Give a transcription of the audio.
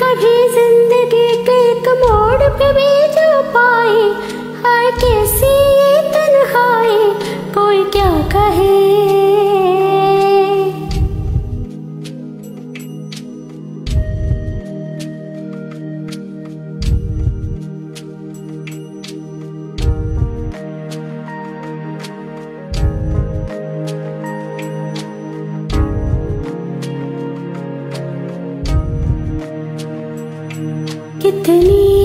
कभी ज़िंदगी के एक मोड़ पे भी जो पाए। कितनी